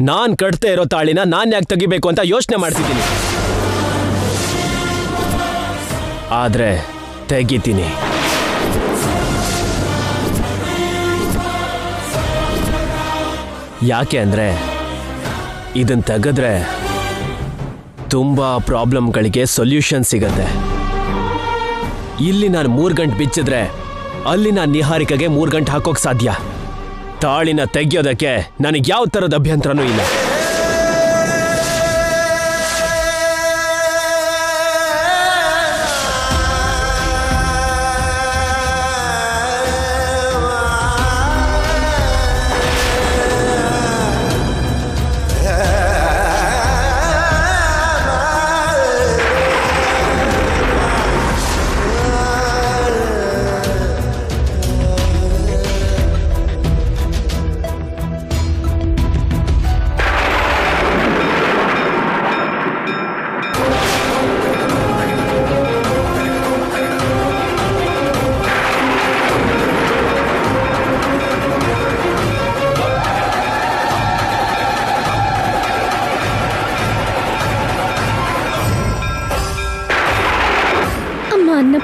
ನಾನ್ ಕಟ್ತಾ ಇರೋ ತಾಳಿನ ನಾನ್ ಯಾಕೆ ತೆಗಿಬೇಕು ಅಂತ ಯೋಚನೆ ಮಾಡ್ತಿದ್ದೀನಿ. ಆದ್ರೆ ತೆಗಿತೀನಿ. ಯಾಕೆ ಅಂದ್ರೆ ಇದನ್ ತೆಗೆದ್ರೆ ತುಂಬಾ ಪ್ರಾಬ್ಲಮ್ಗಳಿಗೆ ಸೊಲ್ಯೂಷನ್ ಸಿಗತ್ತೆ. ಇಲ್ಲಿ ನಾನು ಮೂರು ಗಂಟೆ ಬಿಚ್ಚಿದ್ರೆ ಅಲ್ಲಿ ನಾನು ನಿಹಾರಿಕೆಗೆ ಮೂರು ಗಂಟೆ ಹಾಕೋಕ್ ಸಾಧ್ಯ. ತಾಳಿನ ತೆಗೆಯೋದಕ್ಕೆ ನನಗೆ ಯಾವ ಥರದ ಅಭ್ಯಂತರನೂ ಇಲ್ಲ.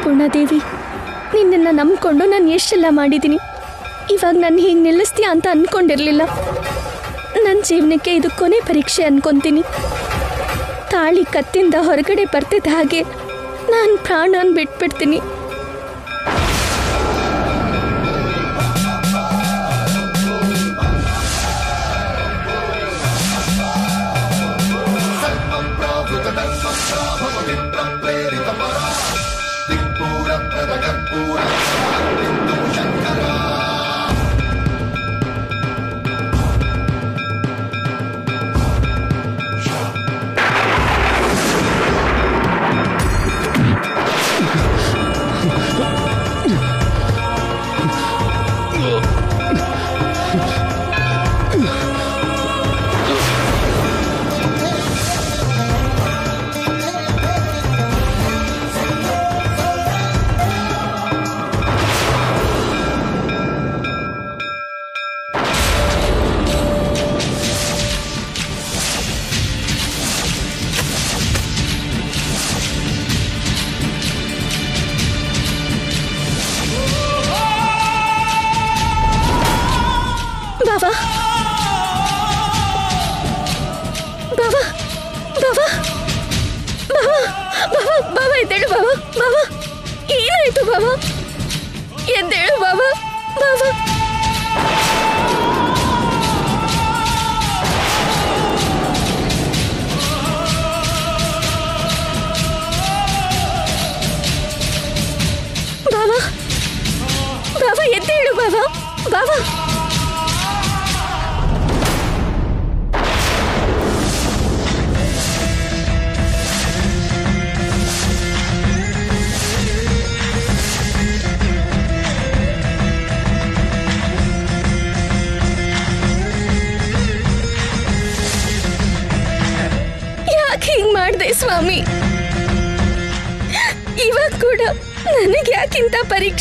ಅನ್ನಪೂರ್ಣಾದೇವಿ ನಿನ್ನನ್ನು ನಂಬಿಕೊಂಡು ನಾನು ಎಷ್ಟೆಲ್ಲ ಮಾಡಿದ್ದೀನಿ? ಇವಾಗ ನಾನು ಹೀಗೆ ನಿಲ್ಲಿಸ್ತೀಯ ಅಂತ ಅಂದ್ಕೊಂಡಿರಲಿಲ್ಲ ನನ್ನ ಜೀವನಕ್ಕೆ ಇದು ಕೊನೆ ಪರೀಕ್ಷೆ ಅಂದ್ಕೊತೀನಿ ತಾಳಿ ಕತ್ತಿಂದ ಹೊರಗಡೆ ಬರ್ತಿದ್ದ ಹಾಗೆ ನಾನು ಪ್ರಾಣನ ಬಿಟ್ಬಿಡ್ತೀನಿ.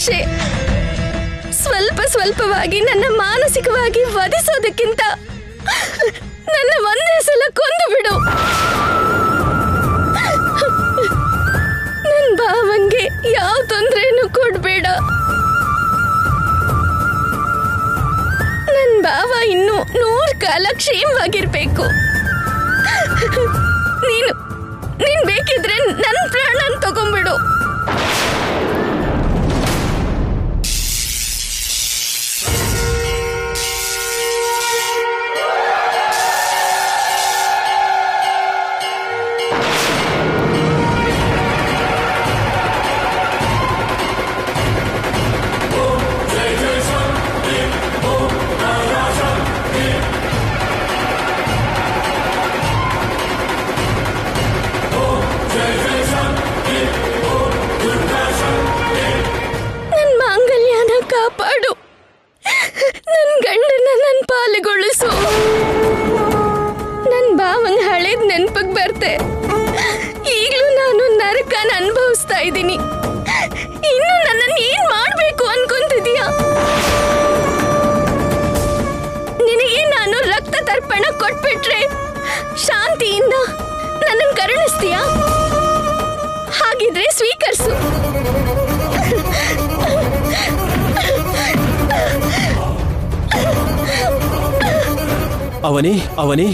ಪರೀಕ್ಷೆ ಸ್ವಲ್ಪ ಸ್ವಲ್ಪವಾಗಿ ನನ್ನ ಮಾನಸಿಕವಾಗಿ ವಧಿಸೋದಕ್ಕಿಂತ ನನ್ನ ಒಂದೇ ಸಲ ಕೊಂದು ಬಿಡು. ನನ್ನ ಭಾವಂಗೆ ಯಾವ ತೊಂದರೆಯನ್ನು ಕೊಡ್ಬೇಡ. ನನ್ನ ಭಾವ ಇನ್ನು ನೂರ್ ಕಾಲ ಕ್ಷೇಮವಾಗಿರ್ಬೇಕು. ನೀನು, ನೀನ್ ಬೇಕಿದ್ರೆ ನನ್ನ ಪ್ರಾಣನ್ ತಗೊಂಡ್ಬಿಡು ಅವನಿ ಅವನಿ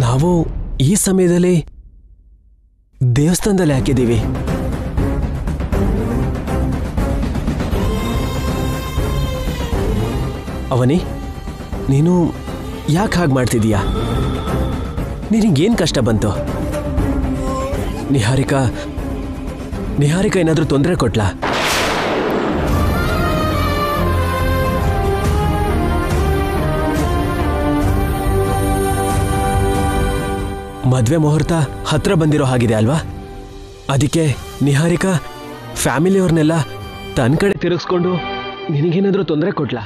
ನಾವು ಈ ಸಮಯದಲ್ಲಿ ದೇವಸ್ಥಾನದಲ್ಲಿ ಹಾಕಿದ್ದೀವಿ. ಅವನಿ, ನೀನು ಯಾಕೆ ಹಾಗೆ ಮಾಡ್ತಿದೀಯಾ? ನಿನಗೇನು ಕಷ್ಟ ಬಂತು? ನಿಹಾರಿಕಾ ನಿಹಾರಿಕಾ ಏನಾದರೂ ತೊಂದರೆ ಕೊಟ್ಲಾ? ಮದುವೆ ಮುಹೂರ್ತ ಹತ್ರ ಬಂದಿರೋ ಹಾಗಿದೆ ಅಲ್ವಾ? ಅದಕ್ಕೆ ನಿಹಾರಿಕಾ, ಫ್ಯಾಮಿಲಿಯವ್ರನ್ನೆಲ್ಲ ತನ್ನ ಕಡೆ ತಿರುಗಿಸ್ಕೊಂಡು ನಿನಗೇನಾದರೂ ತೊಂದರೆ ಕೊಟ್ಲಾ?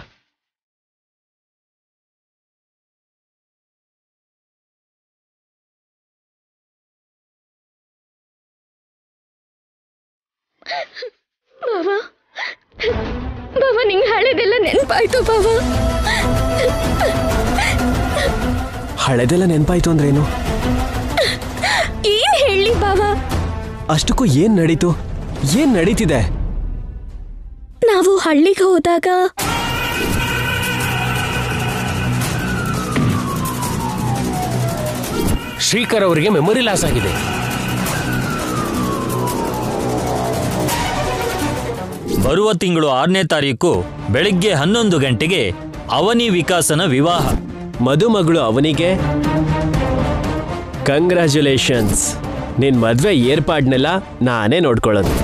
ಹಳೆದೆಲ್ಲ ನೆನಪಾಯ್ತು ಬಾವ ಹಳೆದೆಲ್ಲ ನೆನಪಾಯ್ತು ಅಂದ್ರೇನು? ಏನ್ ಹೇಳಿ ಬಾವ ಅಷ್ಟಕ್ಕೂ ಏನ್ ನಡೀತು? ಏನ್ ನಡೀತಿದೆ? ನಾವು ಹಳ್ಳಿಗೆ ಹೋದಾಗ ಶ್ರೀಕರ್ ಅವರಿಗೆ ಮೆಮೊರಿ ಲಾಸ್ ಆಗಿದೆ. ಬರುವ ತಿಂಗಳು ಆರನೇ ತಾರೀಕು ಬೆಳಿಗ್ಗೆ ಹನ್ನೊಂದು ಗಂಟೆಗೆ ಅವನಿ ವಿಕಾಸನ ವಿವಾಹ. ಮದುಮಗಳು ಅವನಿಗೆ. ಕಂಗ್ರ್ಯಾಚುಲೇಷನ್ಸ್ ನಿನ್ ಮದ್ವೆ ಏರ್ಪಾಡ್ನೆಲ್ಲ ನಾನೇ ನೋಡ್ಕೊಳ್ಳೋದು.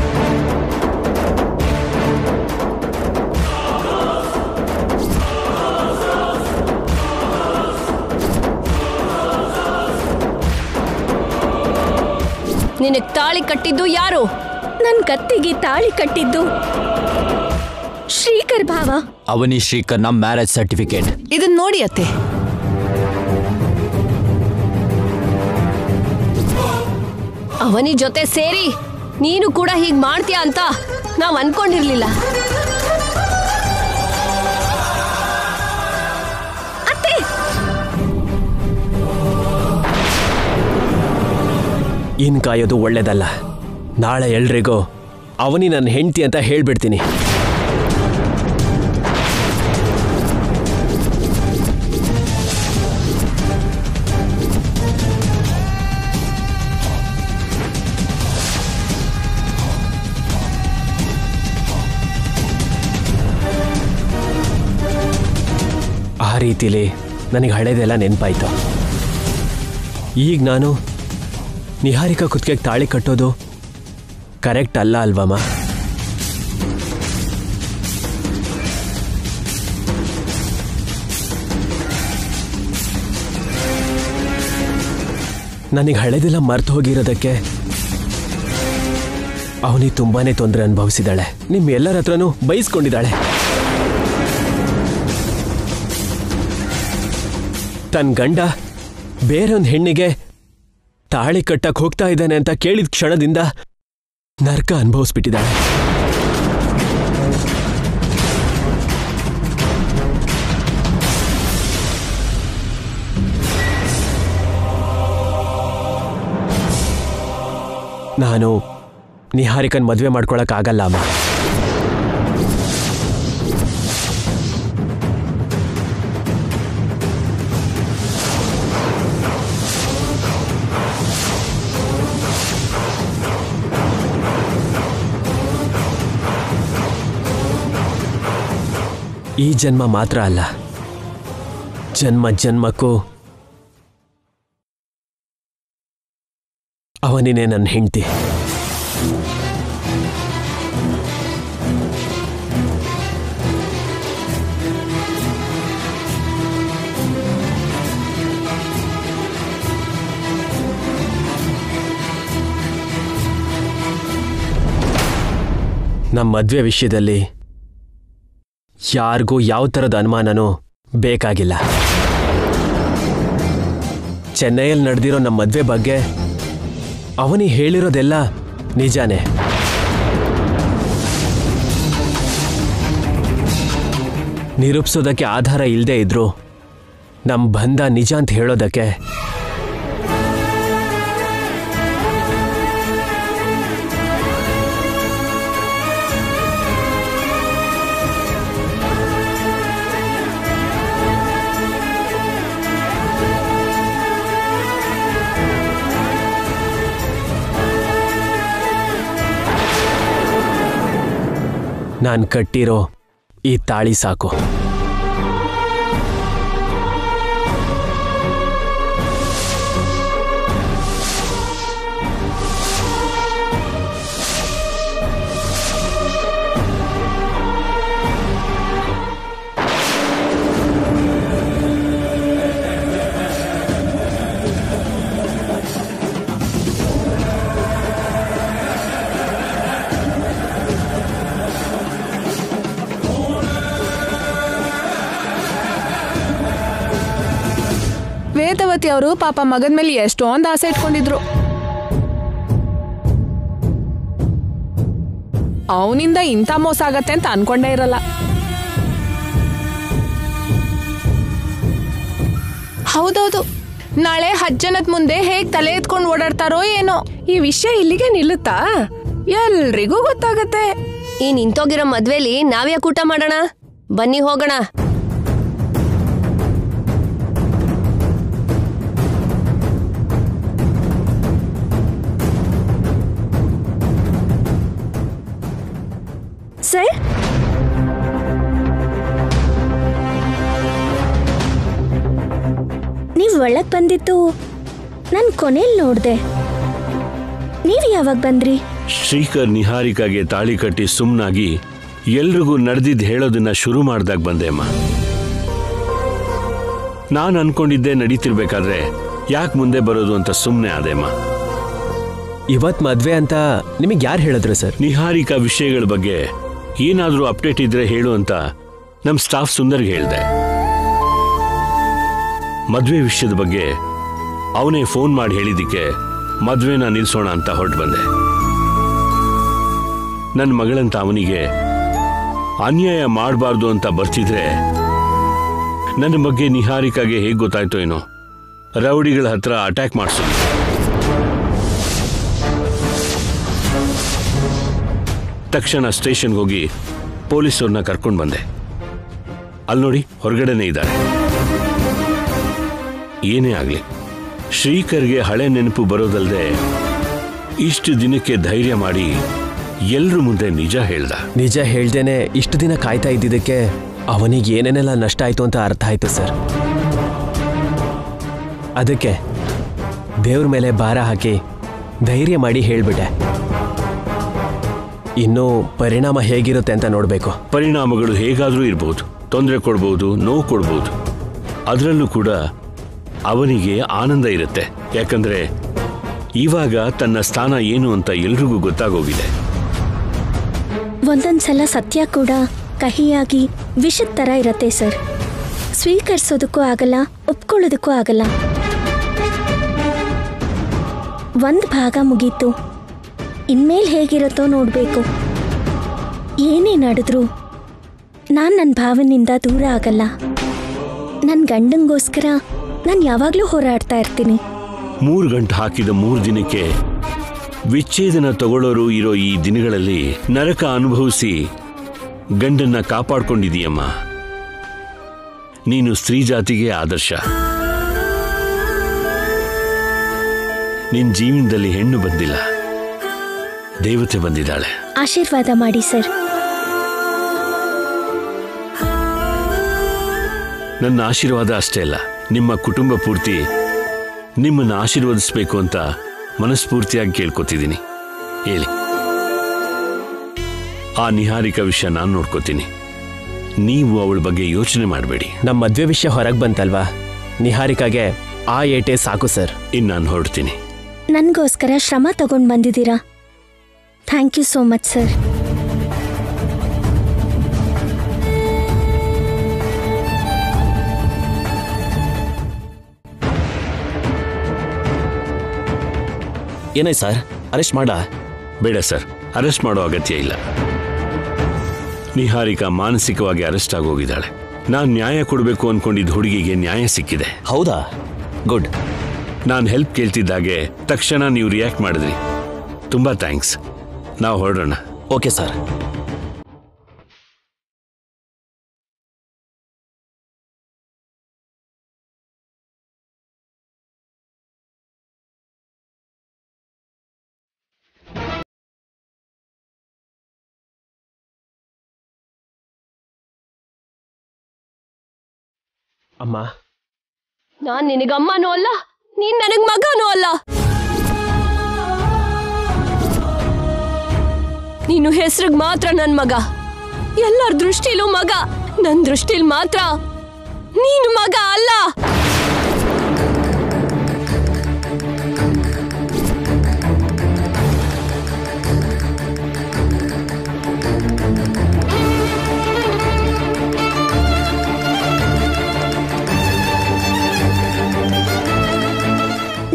ನಿನಗೆ ತಾಳಿ ಕಟ್ಟಿದ್ದು ಯಾರು? ನನ್ ಕತ್ತಿಗೆ ತಾಳಿ ಕಟ್ಟಿದ್ದು. ಶ್ರೀಕರ್ ಭಾವ. ಅವನಿ ನಮ್ಮ ಮ್ಯಾರೇಜ್ ಸರ್ಟಿಫಿಕೇಟ್. ಇದನ್ ನೋಡಿ ಅತ್ತೆ. ಅವನಿ ಜೊತೆ ಸೇರಿ ನೀನು ಕೂಡ ಹೀಗ್ ಮಾಡ್ತೀಯ ಅಂತ ನಾವ್ ಅನ್ಕೊಂಡಿರ್ಲಿಲ್ಲ. ಅತ್ತೆ! ಇನ್ ಕಾಯೋದು ಒಳ್ಳೇದಲ್ಲ. ನಾಳೆ ಎಲ್ರಿಗೂ ಅವನಿ ನನ್ನ ಹೆಂಡತಿ ಅಂತ ಹೇಳ್ಬಿಡ್ತೀನಿ. ಆ ರೀತಿಲಿ ನನಗೆ ಹಳೇದೆಲ್ಲ ನೆನಪಾಯ್ತು. ಈಗ ನಾನು ನಿಹಾರಿಕಾ ಕುತ್ತಿಗೆಗೆ ತಾಳಿ ಕಟ್ಟೋದು ಕರೆಕ್ಟ್ ಅಲ್ಲ ಅಲ್ವಮ್ಮ? ನನಗೆ ಹಳೆದೆಲ್ಲ ಮರ್ತು ಹೋಗಿರೋದಕ್ಕೆ ಅವನಿಗೆ ತುಂಬಾನೇ ತೊಂದರೆ ಅನುಭವಿಸಿದಾಳೆ. ನಿಮ್ಮ ಎಲ್ಲರ ಹತ್ರನೂ ಬಯಸ್ಕೊಂಡಿದ್ದಾಳೆ ತನ್ನ ಗಂಡ ಬೇರೊಂದು ಹೆಣ್ಣಿಗೆ ತಾಳಿ ಕಟ್ಟಕ್ಕೆ ಹೋಗ್ತಾ ಇದ್ದಾನೆ ಅಂತ ಕೇಳಿದ ಕ್ಷಣದಿಂದ ನರ್ಕ ಅನುಭವಿಸ್ಬಿಟ್ಟಿದ್ದಾಳೆ. ನಾನು ನಿಹಾರಿಕನ್ ಮದುವೆ ಮಾಡ್ಕೊಳಕ್ ಆಗಲ್ಲ ಅಮ್ಮ. ಈ ಜನ್ಮ ಮಾತ್ರ ಅಲ್ಲ. ಜನ್ಮ ಜನ್ಮಕ್ಕೂ ಅವನಿನೇ ನನ್ನ ಹೆಂಡತಿ. ನಮ್ಮ ಮದುವೆ ವಿಷಯದಲ್ಲಿ ಯಾರಿಗೂ ಯಾವ ಥರದ ಅನುಮಾನನೂ ಬೇಕಾಗಿಲ್ಲ. ಚೆನ್ನೈಯಲ್ಲಿ ನಡೆದಿರೋ ನಮ್ಮ ಮದುವೆ ಬಗ್ಗೆ ಅವನಿ ಹೇಳಿರೋದೆಲ್ಲ ನಿಜಾನೇ. ನಿರೂಪಿಸೋದಕ್ಕೆ ಆಧಾರ ಇಲ್ಲದೆ ಇದ್ರು ನಮ್ಮ ಬಂಧ ನಿಜ ಅಂತ ಹೇಳೋದಕ್ಕೆ ನಾನು ಕಟ್ಟಿರೋ ಈ ತಾಳಿ ಸಾಕು. ಅವರು ಪಾಪ ಮಗನ ಮೇಲೆ ಎಷ್ಟೊಂದು ಆಸೆ ಇಟ್ಕೊಂಡಿದ್ರು. ಅವನಿಂದ ಇಂಥ ಮೋಸ ಆಗತ್ತೆ ಅಂತ ಅನ್ಕೊಂಡೇ ಇರಲ್ಲ. ಹೌದೌದು. ನಾಳೆ ಹಜ್ಜನದ ಮುಂದೆ ಹೇಗ್ ತಲೆ ಎತ್ಕೊಂಡು ಓಡಾಡ್ತಾರೋ ಏನೋ. ಈ ವಿಷಯ ಇಲ್ಲಿಗೆ ನಿಲ್ಲುತ್ತಾ? ಎಲ್ರಿಗೂ ಗೊತ್ತಾಗತ್ತೆ. ಈ ನಿಂತೋಗಿರೋ ಮದ್ವೆಲಿ ನಾವ್ಯಾಕೆ ಊಟ ಮಾಡೋಣ? ಬನ್ನಿ ಹೋಗೋಣ. ಸರ್ ನೀವು ಒಳಗ್ ಬಂದಿದ್ದು ನಾನು ಕೊನೆಯಲ್ಲಿ ನೋಡ್ದೆ. ನೀವು ಯಾವಾಗ ಬಂದ್ರಿ? ಶ್ರೀಕರ್ ನಿಹಾರಿಕಾಗೆ ತಾಳಿ ಕಟ್ಟಿ ಸುಮ್ಮನಾಗಿ ಎಲ್ರಿಗೂ ನಡೆದಿದ್ದು ಹೇಳೋದನ್ನ ಶುರು ಮಾಡ್ದಾಗ ಬಂದೆ ಅಮ್ಮ. ನಾನು ಅನ್ಕೊಂಡಿದ್ದೆ ನಡೀತಿರ್ಬೇಕಾದ್ರೆ ಯಾಕೆ ಮುಂದೆ ಬರೋದು ಅಂತ ಸುಮ್ಮನೆ ಆದೆಮ್ಮ ಇವತ್ ಮದ್ವೆ ಅಂತ ನಿಮಗೆ ಯಾರು ಹೇಳಿದ್ರು ಸರ್? ನಿಹಾರಿಕಾ ವಿಷಯಗಳ ಬಗ್ಗೆ ಏನಾದರೂ ಅಪ್ಡೇಟ್ ಇದ್ರೆ ಹೇಳು ಅಂತ ನಮ್ಮ ಸ್ಟಾಫ್ ಸುಂದರ್ಗೆ ಹೇಳ್ದೆ. ಮದುವೆ ವಿಷಯದ ಬಗ್ಗೆ ಅವನೇ ಫೋನ್ ಮಾಡಿ ಹೇಳಿದ್ದಕ್ಕೆ ಮದುವೆನ ನಿಲ್ಸೋಣ ಅಂತ ಹೊರಟು ಬಂದೆ. ನನ್ನ ಮಗಳಂತ ಅವನಿಗೆ ಅನ್ಯಾಯ ಮಾಡಬಾರ್ದು ಅಂತ ಬರ್ತಿದ್ರೆ ನನ್ನ ಬಗ್ಗೆ ನಿಹಾರಿಕಾಗೆ ಹೇಗೆ ಗೊತ್ತಾಯ್ತೋ ಏನೋ, ರೌಡಿಗಳ ಹತ್ರ ಅಟ್ಯಾಕ್ ಮಾಡಿಸೋದು. ತಕ್ಷಣ ಸ್ಟೇಷನ್ಗೆ ಹೋಗಿ ಪೊಲೀಸರನ್ನ ಕರ್ಕೊಂಡು ಬಂದೆ. ಅಲ್ಲಿ ನೋಡಿ, ಹೊರಗಡೆನೇ ಇದ್ದಾರೆ. ಏನೇ ಆಗಲಿ, ಶ್ರೀಕರ್ಗೆ ಹಳೆ ನೆನಪು ಬರೋದಲ್ಲದೆ ಇಷ್ಟು ದಿನಕ್ಕೆ ಧೈರ್ಯ ಮಾಡಿ ಎಲ್ರ ಮುಂದೆ ನಿಜ ಹೇಳ್ದ. ನಿಜ ಹೇಳ್ದೇನೆ ಇಷ್ಟು ದಿನ ಕಾಯ್ತಾ ಇದ್ದಿದ್ದಕ್ಕೆ ಅವನಿಗೆ ಏನೇನೆಲ್ಲ ನಷ್ಟ ಆಯಿತು ಅಂತ ಅರ್ಥ ಆಯ್ತು, ಸರ್. ಅದಕ್ಕೆ ದೇವ್ರ ಮೇಲೆ ಭಾರ ಹಾಕಿ ಧೈರ್ಯ ಮಾಡಿ ಹೇಳ್ಬಿಟ್ಟೆ. ಇನ್ನು ಪರಿಣಾಮ ಹೇಗಿರುತ್ತೆ ಅಂತ ನೋಡಬೇಕು. ಪರಿಣಾಮಗಳು ಹೇಗಾದರೂ ಇರ್ಬೋದು ತೊಂದರೆ ಕೊಡ್ಬೋದು ನೋವು ಕೊಡ್ಬೋದು. ಅದರಲ್ಲೂ ಕೂಡ ಅವನಿಗೆ ಆನಂದ ಇರುತ್ತೆ. ಯಾಕಂದ್ರೆ ಇವಾಗ ತನ್ನ ಸ್ಥಾನ ಏನು ಅಂತ ಎಲ್ರಿಗೂ ಗೊತ್ತಾಗೋಗಿದೆ. ಒಂದೊಂದ್ಸಲ ಸತ್ಯ ಕೂಡ ಕಹಿಯಾಗಿ ವಿಷದ ಥರ ಇರತ್ತೆ ಸರ್. ಸ್ವೀಕರಿಸೋದಕ್ಕೂ ಆಗಲ್ಲ ಒಪ್ಕೊಳ್ಳೋದಕ್ಕೂ ಆಗಲ್ಲ. ಒಂದು ಭಾಗ ಮುಗೀತು. ಇನ್ಮೇಲೆ ಹೇಗಿರುತ್ತೋ ನೋಡಬೇಕು. ಏನೇ ನಡೆದ್ರು ನಾನು ನನ್ನ ಭಾವನಿಂದ ದೂರ ಆಗಲ್ಲ. ನನ್ನ ಗಂಡಂಗೋಸ್ಕರ ನಾನು ಯಾವಾಗಲೂ ಹೋರಾಡ್ತಾ ಇರ್ತೀನಿ. ಮೂರು ಗಂಟೆ ಹಾಕಿದ ಮೂರು ದಿನಕ್ಕೆ ವಿಚ್ಛೇದನ ತಗೊಳ್ಳೋರು ಇರೋ ಈ ದಿನಗಳಲ್ಲಿ ನರಕ ಅನುಭವಿಸಿ ಗಂಡನ್ನ ಕಾಪಾಡ್ಕೊಂಡಿದೀಯಮ್ಮ ನೀನು ಸ್ತ್ರೀ ಜಾತಿಗೆ ಆದರ್ಶ. ನಿನ್ ಜೀವನದಲ್ಲಿ ಹೆಣ್ಣು ಬಂದಿಲ್ಲ. ದೇವತೆ ಬಂದಿದ್ದಾಳೆ. ಆಶೀರ್ವಾದ ಮಾಡಿ ಸರ್. ನನ್ನ ಆಶೀರ್ವಾದ ಅಷ್ಟೇ ಅಲ್ಲ ನಿಮ್ಮ ಕುಟುಂಬ ಪೂರ್ತಿ ನಿಮ್ಮನ್ನು ಆಶೀರ್ವದಿಸಬೇಕು ಅಂತ ಮನಸ್ಫೂರ್ತಿಯಾಗಿ ಕೇಳ್ಕೊತಿದ್ದೀನಿ. ಹೇಳಿ. ಆ ನಿಹಾರಿಕಾ ವಿಷಯ ನಾನು ನೋಡ್ಕೋತೀನಿ. ನೀವು ಅವಳ ಬಗ್ಗೆ ಯೋಚನೆ ಮಾಡಬೇಡಿ. ನಮ್ಮ ಮದುವೆ ವಿಷಯ ಹೊರಗೆ ಬಂತಲ್ವಾ? ನಿಹಾರಿಕಾಗೆ ಆ ಏಟೆ ಸಾಕು ಸರ್. ಇನ್ನು ನಾನು ಹೊರಡ್ತೀನಿ. ನನಗೋಸ್ಕರ ಶ್ರಮ ತಗೊಂಡು ಬಂದಿದ್ದೀರಾ? Thank you so much sir ಏನೈ sir? Arrest ಮಾಡ ಬೇಡ ಸರ್. ಅರೆಸ್ಟ್ ಮಾಡೋ ಅಗತ್ಯ ಇಲ್ಲ. ನಿಹಾರಿಕಾ ಮಾನಸಿಕವಾಗಿ ಅರೆಸ್ಟ್ ಆಗೋಗಿದ್ದಾಳೆ. ನಾನು ನ್ಯಾಯ ಕೊಡಬೇಕು ಅನ್ಕೊಂಡಿದ್ದ ಹುಡುಗಿಗೆ ನ್ಯಾಯ ಸಿಕ್ಕಿದೆ. ಹೌದಾ? ಗುಡ್ ನಾನು ಹೆಲ್ಪ್ ಕೇಳ್ತಿದ್ದಾಗೆ ತಕ್ಷಣ ನೀವು ರಿಯಾಕ್ಟ್ ಮಾಡಿದ್ರಿ. ತುಂಬ ಥ್ಯಾಂಕ್ಸ್ ನಾವು ಹೊರಡೋಣ. Okay sir. ಅಮ್ಮ. ನಾನ್ ನಿನಗಮ್ಮನೂ ಅಲ್ಲ ನೀನ್ ನನಗ್ ಮಗನೂ ಅಲ್ಲ. ನೀನು ಹೆಸ್ರಿಗ್ ಮಾತ್ರ ನನ್ ಮಗ. ಎಲ್ಲರ ದೃಷ್ಟಿಲೂ ಮಗ. ನನ್ ದೃಷ್ಟಿಲ್ ಮಾತ್ರ ನೀನು ಮಗ ಅಲ್ಲ.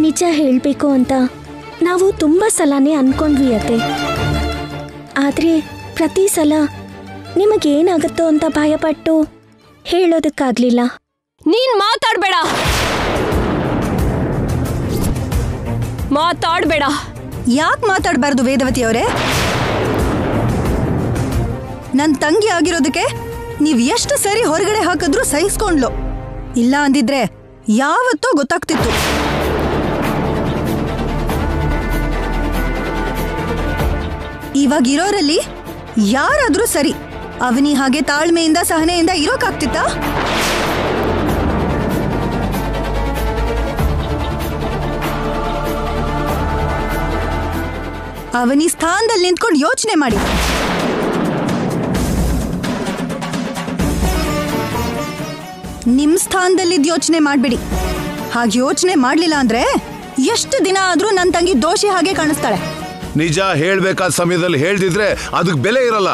ನಿಜ ಹೇಳಬೇಕು ಅಂತ ನಾವು ತುಂಬ ಸಲನೇ ಅನ್ಕೊಂಡ್ವಿ ಅತ್ತೆ. ಆದರೆ ಪ್ರತಿ ಸಲ ನಿಮಗೇನಾಗುತ್ತೋ ಅಂತ ಭಯಪಟ್ಟು ಹೇಳೋದಕ್ಕಾಗ್ಲಿಲ್ಲ. ನೀನ್ ಮಾತಾಡ್ಬೇಡ. ಮಾತಾಡ್ಬೇಡ. ಯಾಕೆ ಮಾತಾಡ್ಬಾರ್ದು ವೇದವತಿ ಅವರೇ? ನನ್ನ ತಂಗಿ ಆಗಿರೋದಕ್ಕೆ ನೀವು ಎಷ್ಟು ಸರಿ ಹೊರಗಡೆ ಹಾಕಿದ್ರು ಸಹಿಸ್ಕೊಂಡ್ಲು. ಇಲ್ಲ ಅಂದಿದ್ರೆ ಯಾವತ್ತೋ ಗೊತ್ತಾಗ್ತಿತ್ತು. ಇವಾಗ ಇರೋರಲ್ಲಿ ಯಾರಾದ್ರೂ ಸರಿ ಅವನಿ ಹಾಗೆ ತಾಳ್ಮೆಯಿಂದ ಸಹನೆಯಿಂದ ಇರೋಕಾಗ್ತಿತ್ತಾ? ಅವನಿ ಸ್ಥಾನದಲ್ಲಿ ನಿಂತ್ಕೊಂಡು ಯೋಚನೆ ಮಾಡಿ. ನಿಮ್ ಸ್ಥಾನದಲ್ಲಿದ್ದ ಯೋಚನೆ ಮಾಡ್ಬಿಡಿ. ಹಾಗೆ ಯೋಚನೆ ಮಾಡ್ಲಿಲ್ಲ ಅಂದ್ರೆ ಎಷ್ಟು ದಿನ ಆದ್ರೂ ನನ್ನ ತಂಗಿ ದೋಷಿ ಹಾಗೆ ಕಾಣಿಸ್ತಾಳೆ. ನಿಜ ಹೇಳ್ಬೇಕಾದ ಸಮಯದಲ್ಲಿ ಹೇಳ್ದಿದ್ರೆ ಅದಕ್ಕೆ ಬೆಲೆ ಇರಲ್ಲ.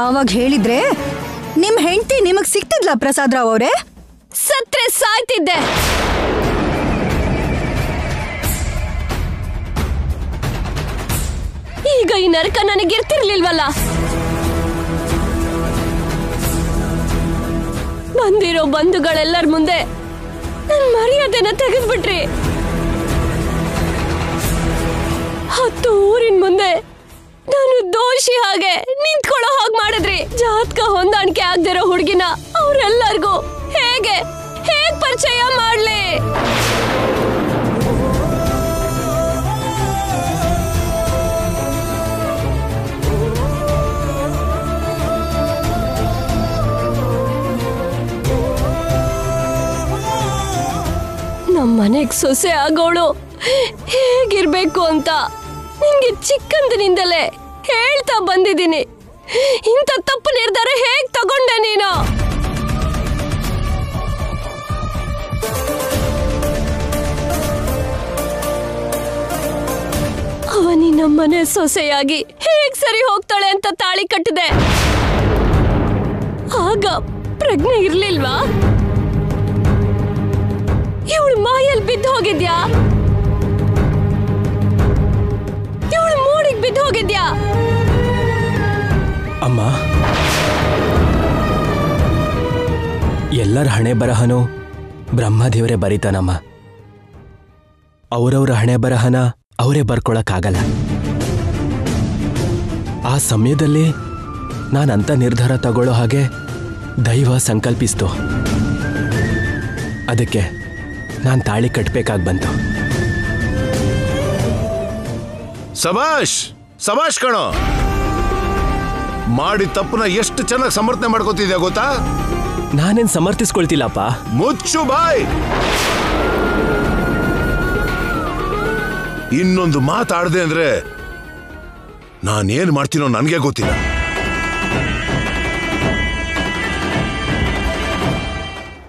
ಆವಾಗ ಹೇಳಿದ್ರೆ, ನಿಮ್ ಹೆಂಡತಿ ನಿಮಗ್ ಸಿಕ್ತಿದ್ಲ ಪ್ರಸಾದ್ ರಾವ್ ಅವರೇ? ಸತ್ರೆ ಸಾಯ್ತಿದ್ದೆ. ಈಗ ಈ ನರಕ ನನಗಿರ್ತಿರ್ಲಿಲ್ವಲ್ಲ ಬಂದಿರೋ ಬಂಧುಗಳೆಲ್ಲರ ಮುಂದೆ ನನ್ ಮರ್ಯಾದೆನ ತೆಗೆದ್ಬಿಟ್ರಿ. ಹತ್ತು ಊರಿನ ಮುಂದೆ ನಾನು ದೋಷಿ ಹಾಗೆ ನಿಂತ್ಕೊಳ್ಳೋ ಹಾಗೆ ಮಾಡಿದ್ರಿ. ಜಾತಕ ಹೊಂದಾಣಿಕೆ ಆಗದಿರೋ ಹುಡುಗಿನ ಅವರೆಲ್ಲರಿಗೂ ಹೇಗೆ, ಹೇಗ್ ಪರಿಚಯ ಮಾಡ್ಲಿ? ನಮ್ಮ ಮನೆಗೆ ಸೊಸೆ ಆಗೋಳು ಹೇಗಿರ್ಬೇಕು ಅಂತ. ನಿನ್ಗೆ ಚಿಕ್ಕಂದಿನಿಂದಲೇ ಹೇಳ್ತಾ ಬಂದಿದ್ದೀನಿ. ಇಂಥ ತಪ್ಪು ನಿರ್ಧಾರ ಹೇಗ್ ತಗೊಂಡೆ ನೀನು? ಅವನಿ ನಮ್ಮನೆ ಸೊಸೆಯಾಗಿ ಹೇಗ್ ಸರಿ ಹೋಗ್ತಾಳೆ ಅಂತ ತಾಳಿ ಕಟ್ಟಿದೆ. ಆಗ ಪ್ರಜ್ಞೆ ಇರ್ಲಿಲ್ವಾ? ಇವಳು ಮಾಯಲ್ ಬಿದ್ದು ಹೋಗಿದ್ಯಾ? ಬಿದ್ದು ಹೋಗಿದ್ಯಾ? ಅಮ್ಮ. ಎಲ್ಲರ ಹಣೆ ಬರಹನು ಬ್ರಹ್ಮದೇವರೇ ಬರೀತಾನಮ್ಮ. ಅವರವರ ಹಣೆ ಬರಹನ ಅವರೇ ಬರ್ಕೊಳಕ್ಕಾಗಲ್ಲ. ಆ ಸಮಯದಲ್ಲಿ ನಾನಂತ ನಿರ್ಧಾರ ತಗೊಳ್ಳೋ ಹಾಗೆ ದೈವ ಸಂಕಲ್ಪಿಸ್ತು. ಅದಕ್ಕೆ ನಾನು ತಾಳಿ ಕಟ್ಟಬೇಕಾಗಿ ಬಂತು. ಸಬಾಷ್! ಸಬಾಷ್ ಕಣೋ ಮಾಡಿ ತಪ್ಪನ್ನ ಎಷ್ಟು ಚೆನ್ನಾಗಿ ಸಮರ್ಥನೆ ಮಾಡ್ಕೋತಿದ್ಯಾ ಗೊತ್ತಾ? ನಾನೇನ್ ಸಮರ್ಥಿಸ್ಕೊಳ್ತಿಲ್ಲಪ್ಪ. ಮುಚ್ಚು ಬಾಯ್! ಇನ್ನೊಂದು ಮಾತಾಡ್ದೆ ಅಂದ್ರೆ ನಾನೇನ್ ಮಾಡ್ತೀನೋ ನನಗೆ ಗೊತ್ತಿಲ್ಲ.